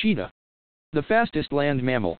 Cheetah. The fastest land mammal.